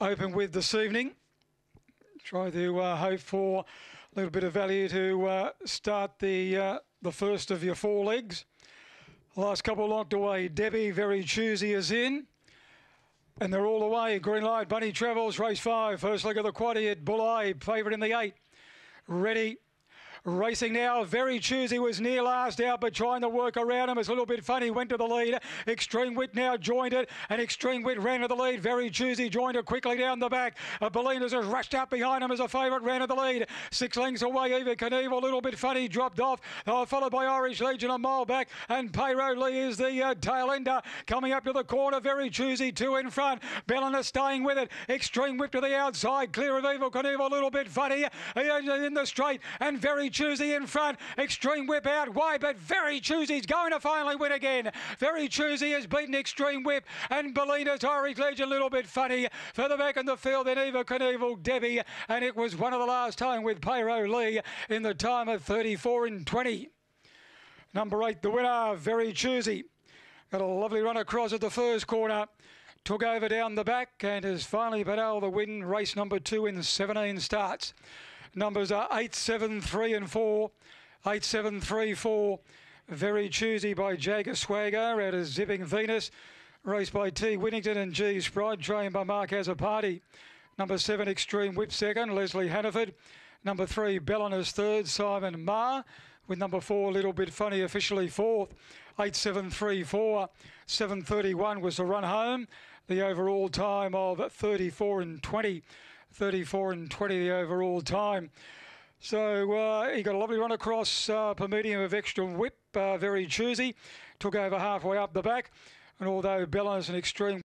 open with this evening. Try to uh, hope for a little bit of value to uh, start the uh, the first of your four legs. Last couple locked away. Debbie, very Choosey, is in. And they're all away. Green light, Bunny Travels, race five. First leg of the quaddy Bulli, favourite in the eight. Ready, Racing now, very Choosey, was near last out, but trying to work around him. It's a little bit funny, went to the lead. Extreme Whip now joined it, and Extreme Whip ran to the lead. Very Choosey, joined it quickly down the back. Uh, Belinas has rushed out behind him as a favourite, ran to the lead. Six lengths away, Eva Knievel, a little bit funny, dropped off, uh, followed by Irish Legion a mile back, and Pyro Lee is the uh, tail ender. Coming up to the corner, very Choosey, two in front. Bellina staying with it. Extreme Whip to the outside, clear of Evil Knievel, a little bit funny He in the straight, and very Choosey in front. Extreme Whip out wide, but Very Choosey's going to finally win again. Very Choosey has beaten Extreme Whip and Belina's Irish Legion a little bit funny. Further back in the field than Eva Knievel, Debbie, and it was one of the last time with Pyro Lee in the time of 34 and 20. Number eight, the winner, Very Choosey. Got a lovely run across at the first corner. Took over down the back and has finally been able to win race number two in 17 starts. Numbers are 8, 7, 3 and 4. 8, 7, 3, 4. Very Choosey by Jagger Swagger out of Zipping Venus. Raced by T. Whittington and G. Sprite. Trained by Mark as a party. Number 7, Extreme Whip second. Leslie Hannaford. Number 3, Bellina's third. Simon Marr. With number 4, Little Bit Funny officially fourth. 8734. 731 was the run home. The overall time of 34 and 20. 34 and 20 the overall time. So uh, he got a lovely run across uh, per medium of extra whip, uh, very Choosey. Took over halfway up the back. And although Bellina's an extreme